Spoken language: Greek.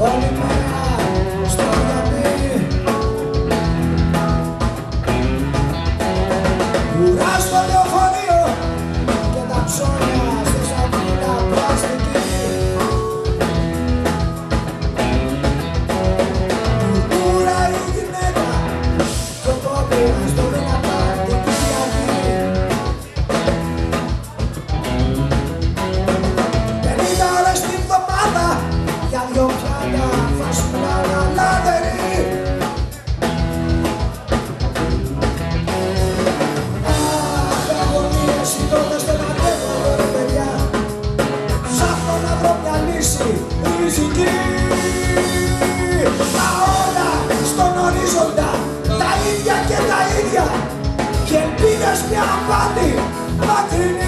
Olha Τα όλα στον ορίζοντα. Τα ίδια και τα ίδια. Και ελπίδες μια απάτη. Μακρινή